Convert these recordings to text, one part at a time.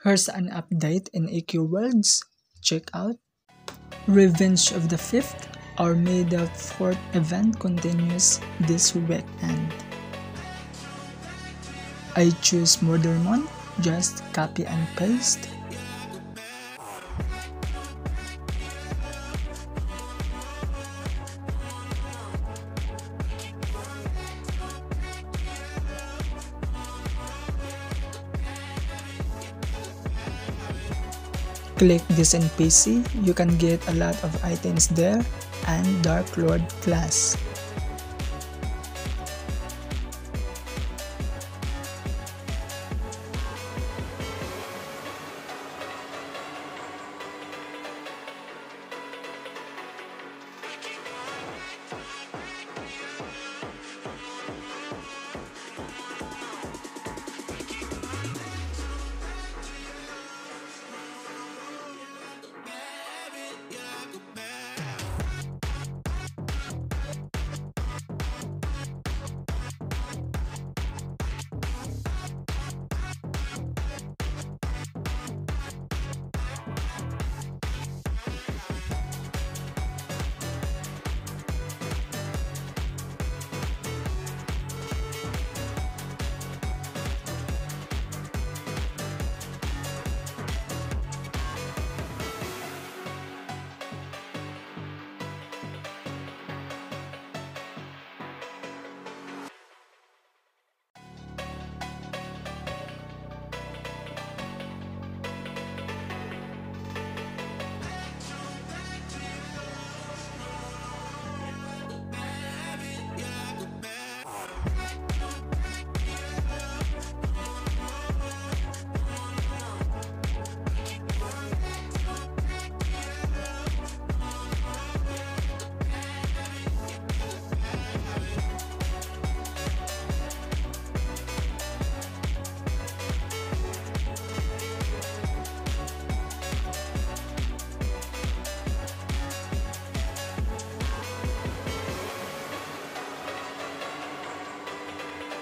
Here's an update in AQ Worlds. Check out. Revenge of the Fifth, our May the 4th event continues this weekend. I choose Murdermoon, just copy and paste. Click this in PC, you can get a lot of items there and Dark Lord class.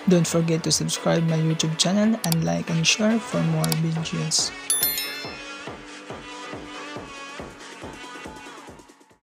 Don't forget to subscribe my YouTube channel and like and share for more videos.